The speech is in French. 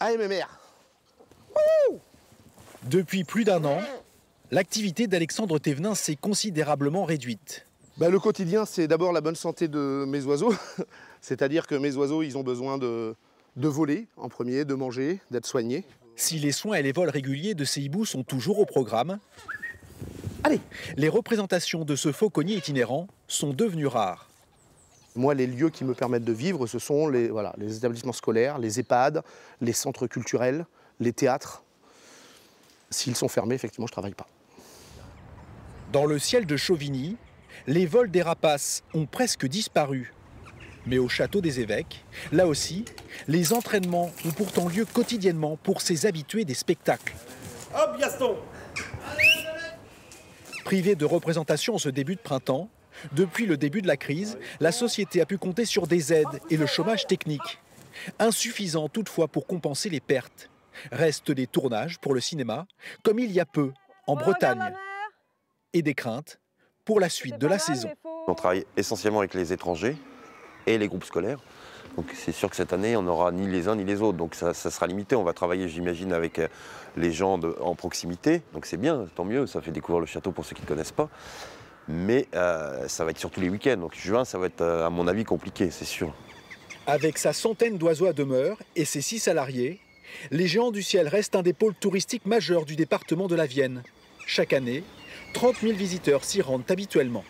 AMMR. Depuis plus d'un an, l'activité d'Alexandre Thévenin s'est considérablement réduite. Bah, le quotidien, c'est d'abord la bonne santé de mes oiseaux. C'est-à-dire que mes oiseaux, ils ont besoin de, de voler en premier, de manger, d'être soignés. Si les soins et les vols réguliers de ces hiboux sont toujours au programme, Allez les représentations de ce fauconnier itinérant sont devenues rares. Moi, les lieux qui me permettent de vivre, ce sont les, voilà, les établissements scolaires, les EHPAD, les centres culturels, les théâtres. S'ils sont fermés, effectivement, je ne travaille pas. Dans le ciel de Chauvigny, les vols des rapaces ont presque disparu. Mais au château des évêques, là aussi, les entraînements ont pourtant lieu quotidiennement pour ces habitués des spectacles. Hop, Gaston Privée de représentation en ce début de printemps, depuis le début de la crise, la société a pu compter sur des aides et le chômage technique. Insuffisant toutefois pour compenser les pertes. Restent les tournages pour le cinéma, comme il y a peu en Bretagne. Et des craintes pour la suite de la saison. On travaille essentiellement avec les étrangers et les groupes scolaires. Donc c'est sûr que cette année, on n'aura ni les uns ni les autres. Donc ça, ça sera limité. On va travailler, j'imagine, avec euh, les gens de- en proximité. Donc c'est bien, tant mieux. Ça fait découvrir le château pour ceux qui ne connaissent pas. Mais euh, ça va être surtout les week-ends. Donc juin, ça va être, euh, à mon avis, compliqué, c'est sûr. Avec sa centaine d'oiseaux à demeure et ses six salariés, les Géants du Ciel restent un des pôles touristiques majeurs du département de la Vienne. Chaque année, 30 000 visiteurs s'y rendent habituellement.